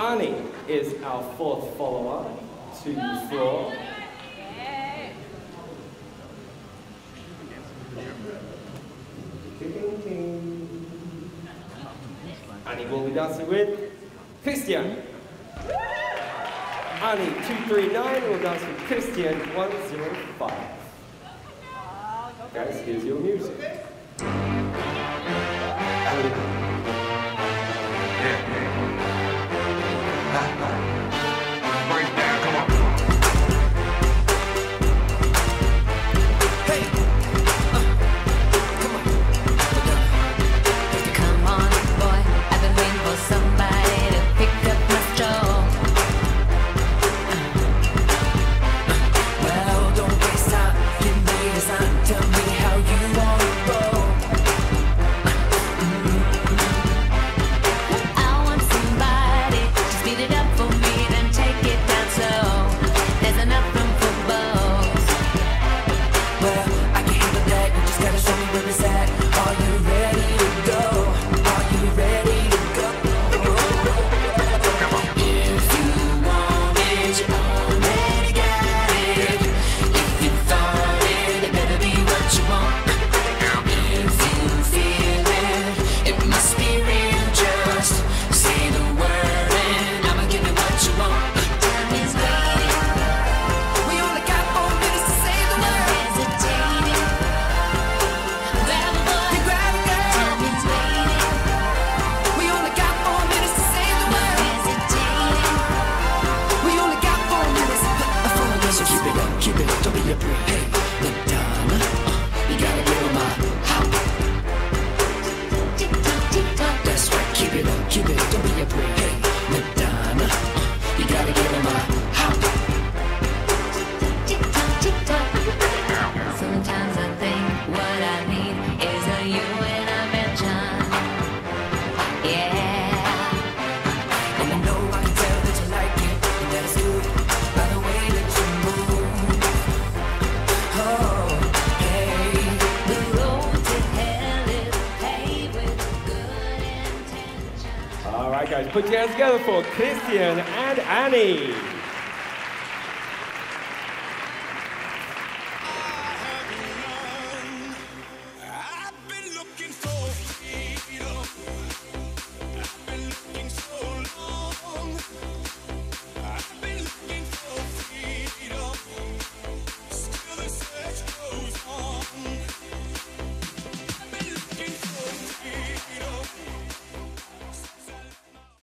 Connie is our fourth follower to the floor. Anni will be dancing with Christian. Anni 239 will dance with Christian 105. Guys, here's your music. All right, guys, put your hands together for Christian and Anni.